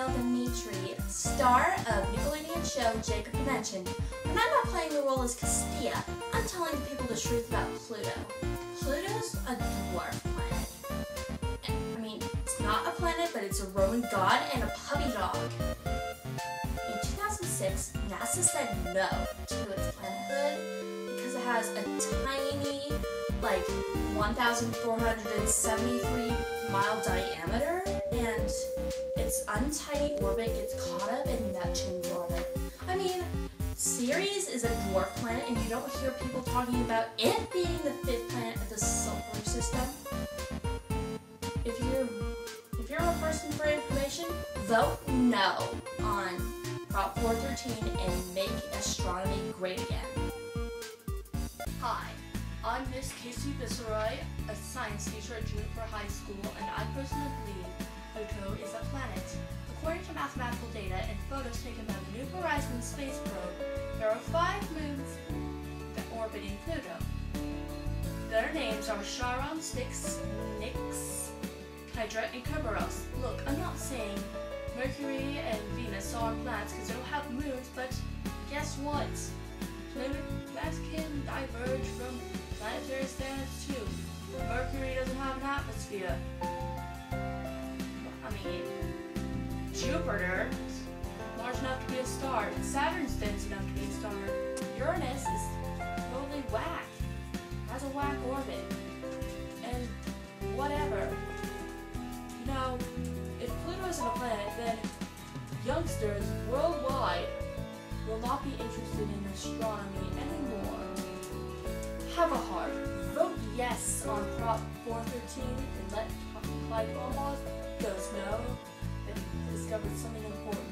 Gabrielle Dimitri, star of Nickelodeon show Jacob Dimension. When I'm not playing the role as Castilla, I'm telling the people the truth about Pluto. Pluto's a dwarf planet. I mean, it's not a planet, but it's a Roman god and a puppy dog. In 2006, NASA said no to its planethood because it has a tiny, like 1,473 mile diameter, and untidy orbit gets caught up in Neptune's orbit. I mean, Ceres is a dwarf planet, and you don't hear people talking about it being the fifth planet of the solar system. If you're if you're a person for information, vote no on Prop 413 and make astronomy great again. Hi, I'm Miss Casey Viceroy, a science teacher at Juniper High School, and I personally believe Pluto is a planet. According to mathematical data and photos taken by the New Horizons space probe, there are five moons that orbiting Pluto. Their names are Charon, Styx, Nix, Hydra, and Kerberos. Look, I'm not saying Mercury and Venus are planets because they don't have moons, but guess what? Planets can diverge from planetary standards too. Mercury doesn't have an atmosphere. Jupiter large enough to be a star. Saturn's dense enough to be a star. Uranus is totally whack. Has a whack orbit. And whatever. You know, if Pluto isn't a planet, then youngsters worldwide will not be interested in astronomy anymore. Have a heart. Vote yes on Prop 413 and let Clyde Tombaugh's let us know that something important